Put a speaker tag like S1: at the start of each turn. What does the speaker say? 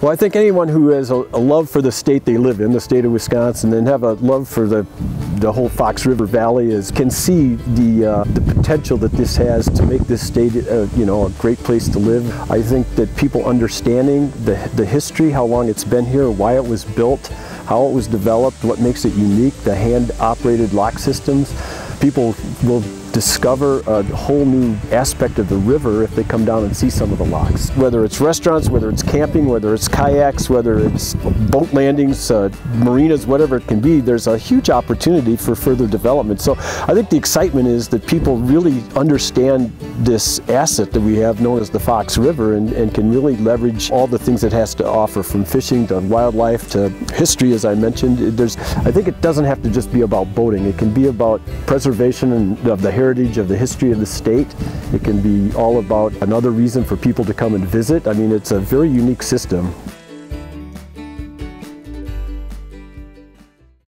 S1: Well, I think anyone who has a, a, love for the state they live in, the state of Wisconsin, and have a love for the the whole Fox River Valley is can see the uh, the potential that this has to make this state, uh, you know, a great place to live. I think that people understanding the the history, how long it's been here, why it was built, how it was developed, what makes it unique, the hand-operated lock systems, people will discover a whole new aspect of the river if they come down and see some of the locks. Whether it's restaurants, whether it's camping, whether it's kayaks, whether it's boat landings, uh, marinas, whatever it can be, there's a huge opportunity for further development. So I think the excitement is that people really understand this asset that we have known as the Fox River and, and can really leverage all the things it has to offer from fishing to wildlife to history as I mentioned. There's, I think it doesn't have to just be about boating. It can be about preservation of the heritage of the history of the state. It can be all about another reason for people to come and visit. I mean, it's a very unique system.